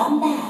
not back.